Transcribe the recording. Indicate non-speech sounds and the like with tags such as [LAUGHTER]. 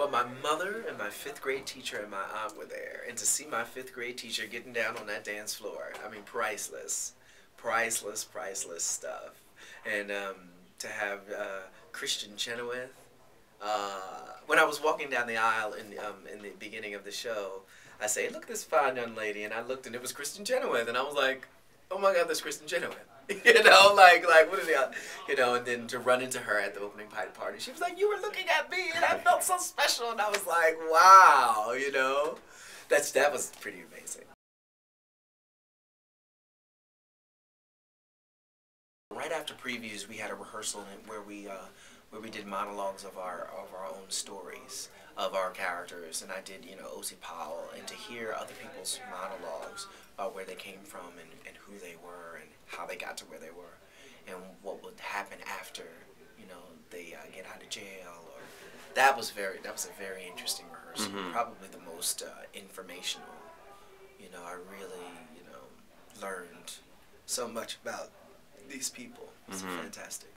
Well, my mother and my fifth grade teacher and my aunt were there, and to see my fifth grade teacher getting down on that dance floor, I mean, priceless, priceless, priceless stuff. And um, to have uh, Kristin Chenoweth. Uh, when I was walking down the aisle in um, in the beginning of the show, I say, "Look, at this fine young lady," and I looked, and it was Kristin Chenoweth, and I was like, "Oh my God, that's Kristin Chenoweth." [LAUGHS] you know, like like what are the, you know, and then to run into her at the opening party, she was like, "You were looking at me, and I felt so special," and I was like, "Wow," you know, that's that was pretty amazing. Right after previews, we had a rehearsal where we uh, where we did monologues of our of our own stories of our characters, and I did you know Ozie Powell, and to hear other people's monologues about where they came from and, and who they were and how they got to where they were, and what would happen after you know they uh, get out of jail. Or that was very that was a very interesting rehearsal, Mhm. probably the most uh, informational. You know, I really you know learned so much about these people. It's Mhm. fantastic.